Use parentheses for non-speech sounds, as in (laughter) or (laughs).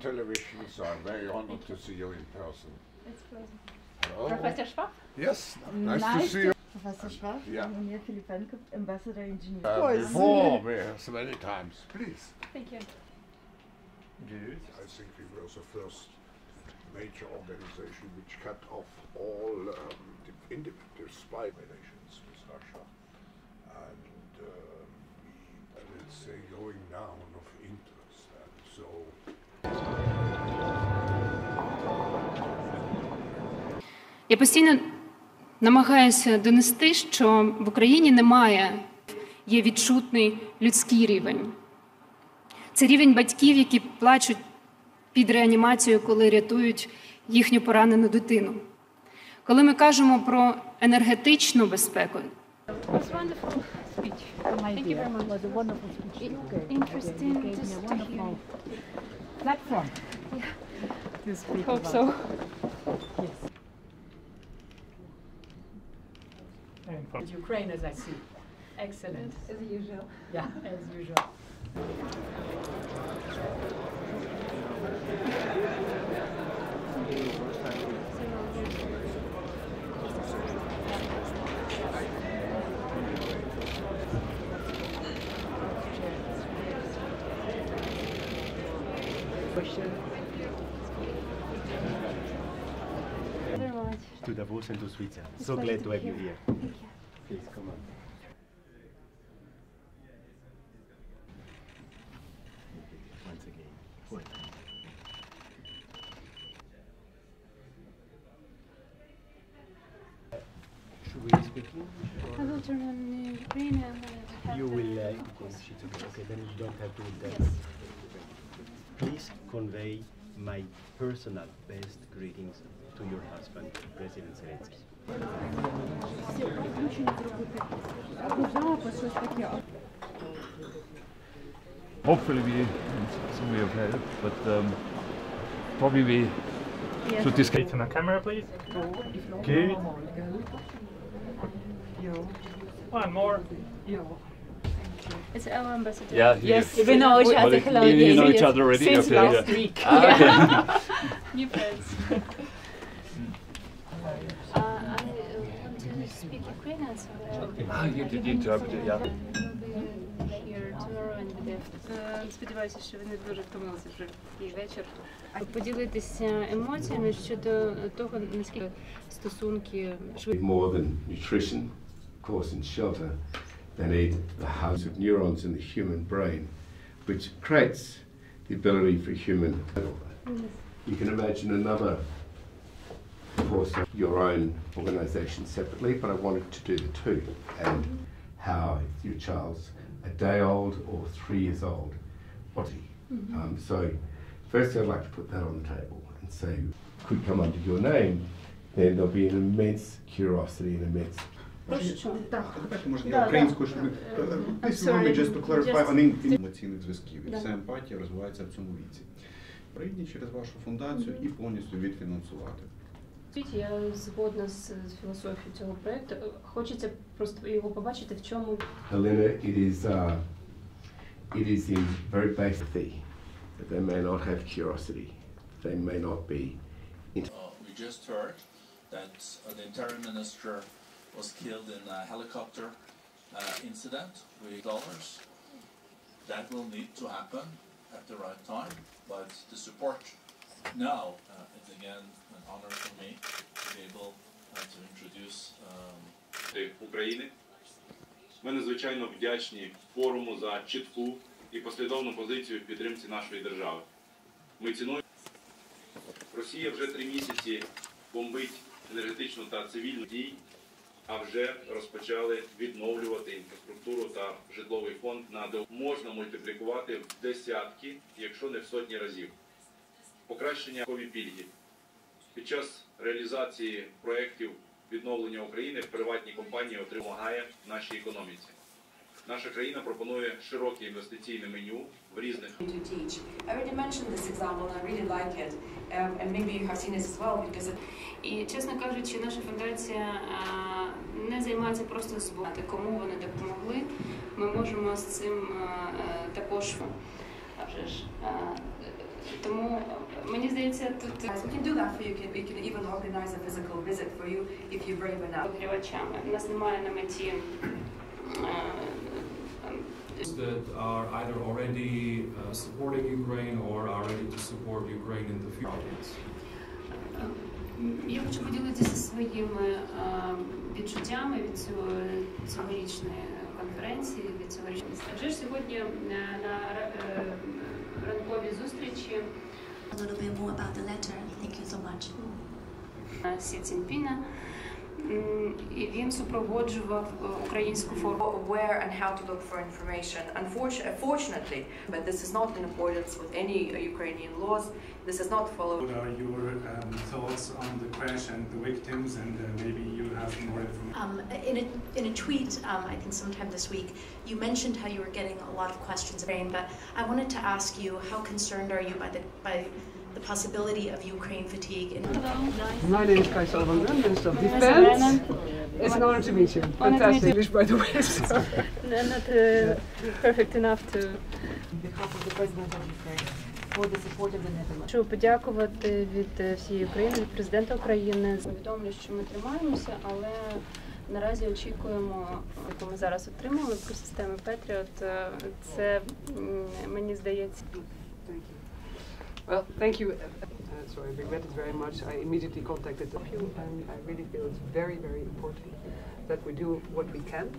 television, so I'm very honored to see you in person. It's pleasant. Hello. Professor Schwab? Yes, nice, to see you. Professor Schwab, Yeah. I'm Munir Filipenko, Ambassador Engineer. Uh, before, yes, many times. Please. Thank you. Good. I think we were the first major organization which cut off all um, the individual spy relations with Russia. And uh, we, let's say, going down of interest. And so Я постійно намагаюся донести, що в Україні немає, є відчутний людський рівень. Це рівень батьків, які плачуть під реанімацією, коли рятують їхню поранену дитину. Коли ми кажемо про енергетичну безпеку, It was wonderful speech. And for Ukraine, as I see. Excellent. As usual. Yeah, as usual. Very much. to Davos and to Switzerland. It's so glad to to have you hear. here. Thank you. Please come on. Once again. Welcome. Should we speak English I will turn on uh, Ukrainian. and I or you will uh, Yes. she's okay. okay, then you don't have to Yes. Please convey my personal best greetings to your husband, President Zelensky. Hopefully we some way of help, but um, probably we yes. should discuss. on the camera, please. Good. One more. It's our ambassador. Yeah. Yes, you, we know each other. you- Hello. you yes, know each yes. other already? Since Okay, last yeah. week. (laughs) (laughs) New friends. uh, I uh, want to speak Ukrainian, so uh, Ah, you did interpret it, yeah. we'll be here tomorrow and the day after. Е, Сподіваюся, що ви не дуже втомилися вже такий вечір. Поділитися емоціями щодо того, наскільки стосунки швидко. more than nutrition, of course, and shelter. They need the hubs of neurons in the human brain, which creates the ability for human. You can imagine another, of course, your own organisation separately, but I wanted to do the two and how your child's a day old or three years old. What? Um, so, first, I'd like to put that on the table and say, could come under your name, then there'll be an immense curiosity and immense Що? Давайте можна Да, я українською, да. щоб Е, Please I'm allow me sorry, just to clarify just- on English. емоційних зв'язків. І Да. вся емпатія розвивається в цьому віці. Прийдіть через вашу фундацію і повністю відфінансувати. Я згодна з, з філософією цього проекту. Хочеться просто його побачити, в чому Helena, it is, uh, it is in very basic thing that they may not have curiosity, they may not be Uh, we just heard that uh, the interior minister was killed in a helicopter uh, incident with dollars. That will need to happen at the right time, but the support now uh, is again an honor for me to be able uh, to introduce um, України. Ми надзвичайно вдячні форуму за чітку і послідовну позицію в підтримці нашої держави. Ми цінуємо. Росія вже три місяці бомбить енергетичну та цивільну дій, а вже розпочали відновлювати інфраструктуру та житловий фонд на можна мультиплікувати в десятки, якщо не в сотні разів. Покращення кові пільги. Під час реалізації проєктів відновлення України приватні компанії отримує нашій економіці. Наша країна пропонує широке інвестиційне меню в різних. Um, І чесно кажучи, наша фундація не займається просто збувати, кому вони допомогли. Ми можемо з цим е, також а вже ж а, Тому е, мені здається, тут Guys, we can do that for you. We can, we can even organize a physical visit for you if you're brave enough. обігрівачами. У нас немає на меті е, that are either already uh, supporting Ukraine or are ready to support Ukraine in the future. Я хочу поділитися своїми е, відчуттями від цього цьогорічної конференції, від цьогорічної Вже ж сьогодні е, на е, ранковій зустрічі A little bit more about the letter. Thank you so much. Сі Цінпіна, і він супроводжував е, українську форму. Where and how to look for information. Unfortunately, fortunately, but this is not in accordance with any uh, Ukrainian laws. This is not followed. What are your um, thoughts on the crash and the victims, and uh, maybe you have more information? Um, in, a, in a tweet, um, I think sometime this week, you mentioned how you were getting a lot of questions about Ukraine, but I wanted to ask you how concerned are you by the by the possibility of Ukraine fatigue? In- Hello. My name is Kai Sullivan, Minister of Defense. It's an honor to meet you. Fantastic. English, by the way. so- no, Not uh, perfect enough to On behalf of the President of Ukraine, for the support of the Netherlands. Хочу подякувати від е, всієї України, від президента України. Повідомлю, що ми тримаємося, але наразі очікуємо, яку ми зараз отримали про системи Петріот. Е, Це мені здається. Well, thank you. Uh, I regret it very much. I immediately contacted you, and I really feel it's very, very important that we do what we can